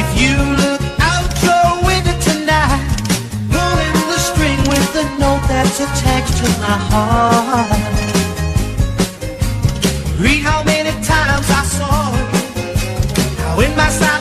If you look out your window tonight, pulling the string with the note that's attached to my heart. Read how many times I saw how in my silence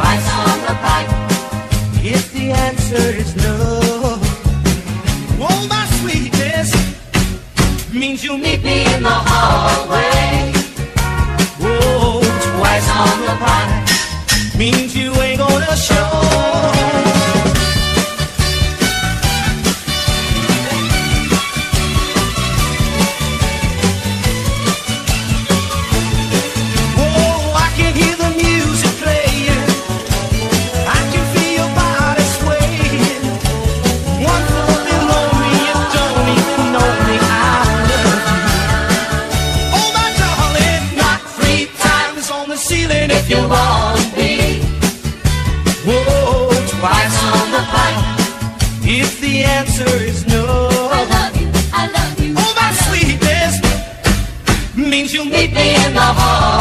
Twice on the price. If the answer is no, oh my sweetness means you meet me in the hallway. Whoa, twice on the price means you ceiling if you want me. Whoa, twice on the pipe. if the answer is no. I love you. I love you. Oh my sweetness means you'll meet me in the hallway.